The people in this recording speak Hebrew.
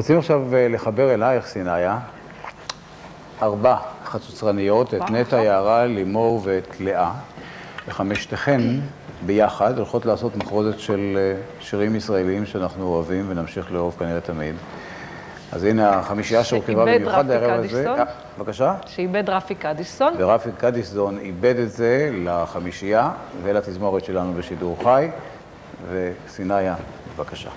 רוצים עכשיו אה, לחבר אלייך, סיניה, ארבע חצוצרניות, את נטע, יערה, לימור ואת לאה, וחמשתכן ביחד הולכות לעשות מחרוזת של אה, שירים ישראליים שאנחנו אוהבים ונמשיך לאהוב כנראה תמיד. אז הנה החמישייה שהורכבה במיוחד הערב הזה. אה, בבקשה? שאיבד רפי קדיסון. ורפי קדיסון איבד את זה לחמישייה ולתזמורת שלנו בשידור חי. וסיניה, בבקשה.